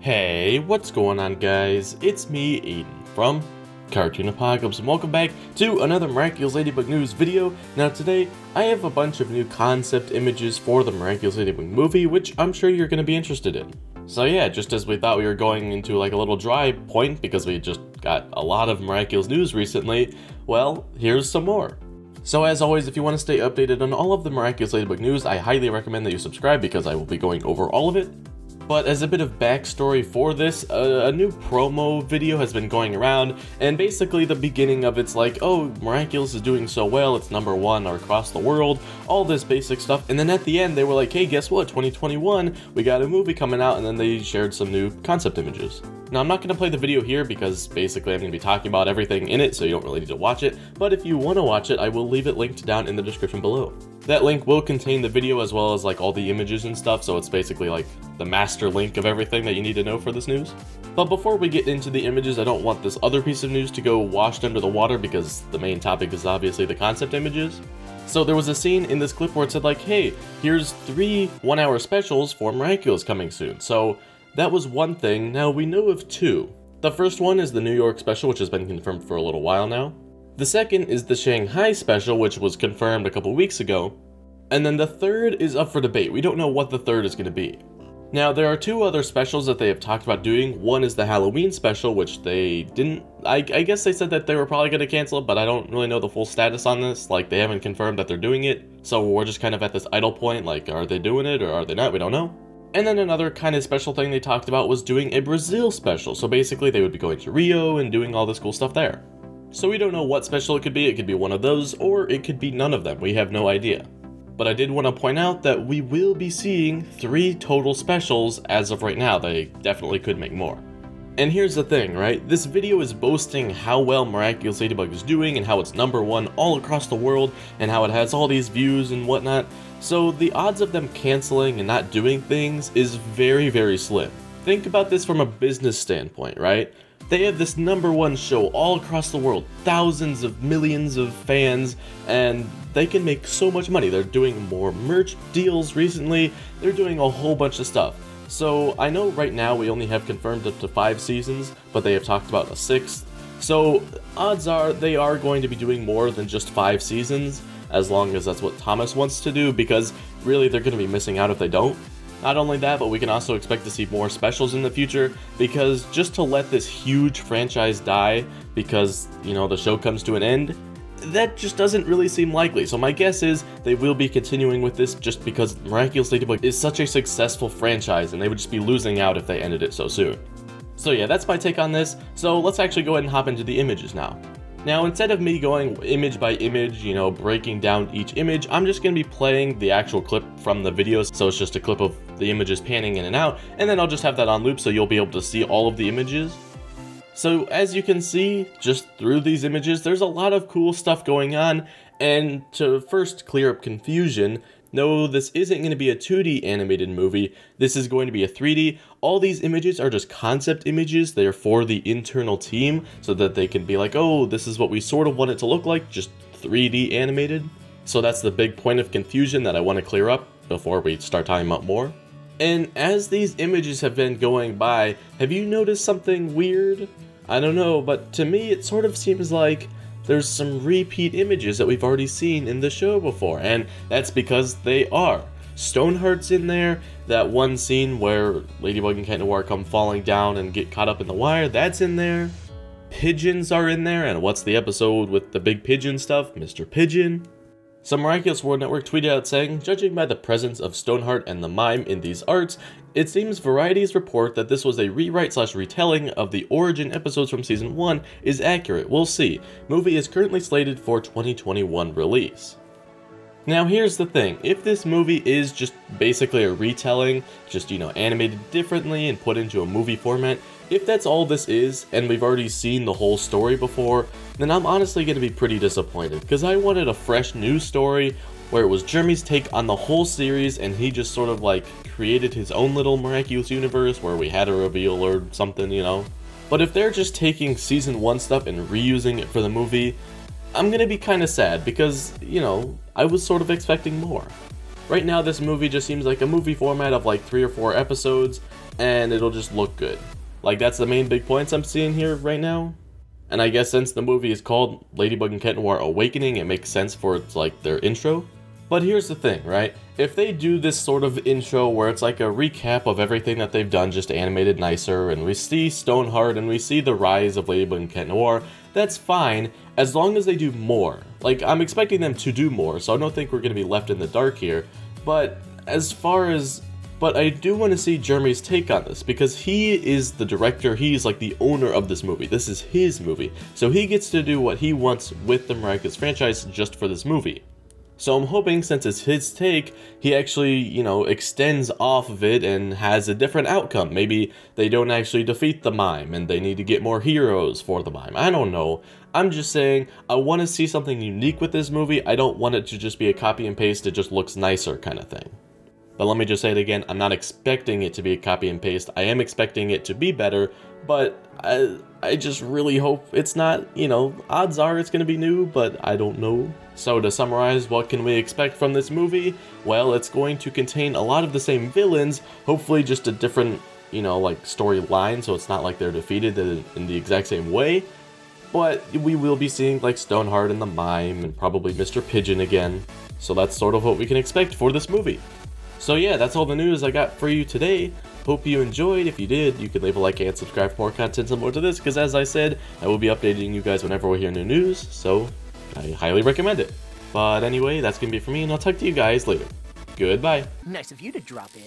Hey, what's going on guys? It's me, Aidan, from Cartoon Apocalypse, and welcome back to another Miraculous Ladybug News video. Now today, I have a bunch of new concept images for the Miraculous Ladybug movie, which I'm sure you're going to be interested in. So yeah, just as we thought we were going into like a little dry point because we just got a lot of Miraculous news recently, well, here's some more. So as always, if you want to stay updated on all of the Miraculous Ladybug news, I highly recommend that you subscribe because I will be going over all of it. But as a bit of backstory for this, uh, a new promo video has been going around, and basically the beginning of it's like, oh, Miraculous is doing so well, it's number one across the world, all this basic stuff, and then at the end they were like, hey, guess what, 2021, we got a movie coming out, and then they shared some new concept images. Now I'm not going to play the video here because basically I'm going to be talking about everything in it, so you don't really need to watch it, but if you want to watch it, I will leave it linked down in the description below. That link will contain the video as well as like all the images and stuff, so it's basically like the master link of everything that you need to know for this news. But before we get into the images, I don't want this other piece of news to go washed under the water because the main topic is obviously the concept images. So there was a scene in this clip where it said like, hey, here's three one hour specials for Miraculous coming soon. So that was one thing, now we know of two. The first one is the New York special, which has been confirmed for a little while now. The second is the Shanghai special, which was confirmed a couple weeks ago. And then the third is up for debate. We don't know what the third is going to be. Now, there are two other specials that they have talked about doing. One is the Halloween special, which they didn't. I, I guess they said that they were probably going to cancel it, but I don't really know the full status on this. Like, they haven't confirmed that they're doing it. So we're just kind of at this idle point. Like, are they doing it or are they not? We don't know. And then another kind of special thing they talked about was doing a Brazil special. So basically, they would be going to Rio and doing all this cool stuff there. So we don't know what special it could be, it could be one of those, or it could be none of them, we have no idea. But I did want to point out that we will be seeing three total specials as of right now, they definitely could make more. And here's the thing, right? This video is boasting how well Miraculous Ladybug is doing and how it's number one all across the world and how it has all these views and whatnot. So the odds of them canceling and not doing things is very, very slim. Think about this from a business standpoint, right? They have this number one show all across the world, thousands of millions of fans, and they can make so much money. They're doing more merch deals recently, they're doing a whole bunch of stuff. So I know right now we only have confirmed up to five seasons, but they have talked about a sixth. So odds are they are going to be doing more than just five seasons, as long as that's what Thomas wants to do, because really they're going to be missing out if they don't. Not only that, but we can also expect to see more specials in the future, because just to let this huge franchise die because, you know, the show comes to an end, that just doesn't really seem likely. So my guess is they will be continuing with this just because Miraculous Ladybug is such a successful franchise and they would just be losing out if they ended it so soon. So yeah, that's my take on this. So let's actually go ahead and hop into the images now. Now, instead of me going image by image, you know, breaking down each image, I'm just going to be playing the actual clip from the videos. So it's just a clip of the images panning in and out, and then I'll just have that on loop so you'll be able to see all of the images. So as you can see, just through these images, there's a lot of cool stuff going on, and to first clear up confusion, no, this isn't going to be a 2D animated movie, this is going to be a 3D. All these images are just concept images, they're for the internal team, so that they can be like, oh, this is what we sort of want it to look like, just 3D animated. So that's the big point of confusion that I want to clear up before we start talking about more. And as these images have been going by, have you noticed something weird? I don't know, but to me it sort of seems like there's some repeat images that we've already seen in the show before, and that's because they are. Stoneheart's in there, that one scene where Ladybug and Cat Noir come falling down and get caught up in the wire, that's in there. Pigeons are in there, and what's the episode with the big pigeon stuff? Mr. Pigeon. Some Miraculous World Network tweeted out saying, judging by the presence of Stoneheart and the mime in these arts, it seems Variety's report that this was a rewrite slash retelling of the origin episodes from season 1 is accurate, we'll see. Movie is currently slated for 2021 release. Now here's the thing, if this movie is just basically a retelling, just you know animated differently and put into a movie format, if that's all this is, and we've already seen the whole story before, then I'm honestly going to be pretty disappointed, because I wanted a fresh new story where it was Jeremy's take on the whole series and he just sort of like created his own little miraculous universe where we had a reveal or something, you know. But if they're just taking season 1 stuff and reusing it for the movie, I'm gonna be kinda sad because, you know, I was sort of expecting more. Right now, this movie just seems like a movie format of like three or four episodes, and it'll just look good. Like, that's the main big points I'm seeing here right now. And I guess since the movie is called Ladybug and Cat Noir Awakening, it makes sense for it's like their intro. But here's the thing, right? If they do this sort of intro where it's like a recap of everything that they've done, just animated nicer, and we see Stoneheart and we see the rise of Ladybug and Cat Noir, that's fine, as long as they do more. Like, I'm expecting them to do more, so I don't think we're to be left in the dark here. But as far as but I do want to see Jeremy's take on this because he is the director, he's like the owner of this movie. This is his movie. So he gets to do what he wants with the Miraculous franchise just for this movie. So I'm hoping since it's his take, he actually, you know, extends off of it and has a different outcome. Maybe they don't actually defeat the mime and they need to get more heroes for the mime. I don't know. I'm just saying, I want to see something unique with this movie. I don't want it to just be a copy and paste, it just looks nicer kind of thing. But let me just say it again, I'm not expecting it to be a copy and paste. I am expecting it to be better, but I, I just really hope it's not, you know, odds are it's going to be new, but I don't know. So to summarize, what can we expect from this movie? Well, it's going to contain a lot of the same villains, hopefully just a different, you know, like storyline, so it's not like they're defeated in the exact same way. But we will be seeing like Stoneheart and the Mime and probably Mr. Pigeon again. So that's sort of what we can expect for this movie. So yeah, that's all the news I got for you today. Hope you enjoyed. If you did, you can leave a like and subscribe for more content similar to this, because as I said, I will be updating you guys whenever we hear new news, so I highly recommend it. But anyway, that's going to be it for me, and I'll talk to you guys later. Goodbye. Nice of you to drop in.